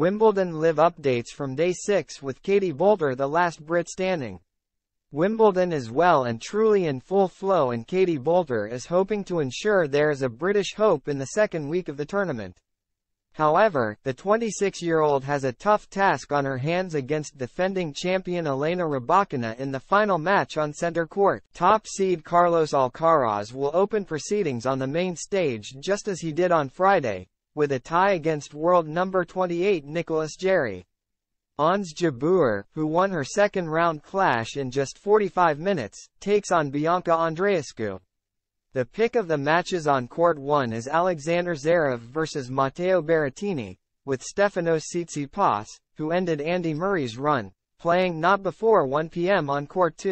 Wimbledon live updates from day 6 with Katie Boulter the last Brit standing. Wimbledon is well and truly in full flow and Katie Boulter is hoping to ensure there is a British hope in the second week of the tournament. However, the 26-year-old has a tough task on her hands against defending champion Elena Rybakina in the final match on center court. Top seed Carlos Alcaraz will open proceedings on the main stage just as he did on Friday, with a tie against world number 28 Nicholas Jarry. Ons Jabeur, who won her second round clash in just 45 minutes, takes on Bianca Andreescu. The pick of the matches on court 1 is Alexander Zverev versus Matteo Berrettini, with Stefanos Tsitsipas, who ended Andy Murray's run, playing not before 1 p.m. on court 2.